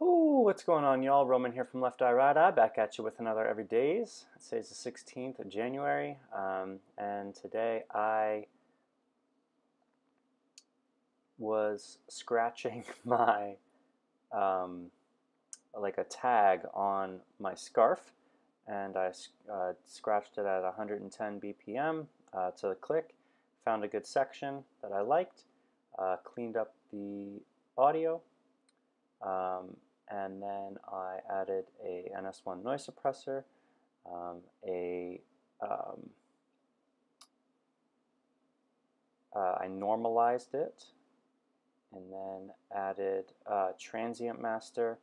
Whoo, what's going on, y'all? Roman here from Left Eye Right Eye, back at you with another Every Everydays. Today's the 16th of January, um, and today I was scratching my, um, like a tag on my scarf, and I uh, scratched it at 110 BPM uh, to the click, found a good section that I liked, uh, cleaned up the audio, and then I added a NS1 noise suppressor, um, a um, uh, I normalized it, and then added a transient master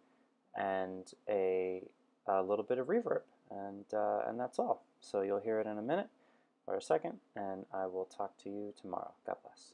and a, a little bit of reverb, and uh, and that's all. So you'll hear it in a minute or a second, and I will talk to you tomorrow. God bless.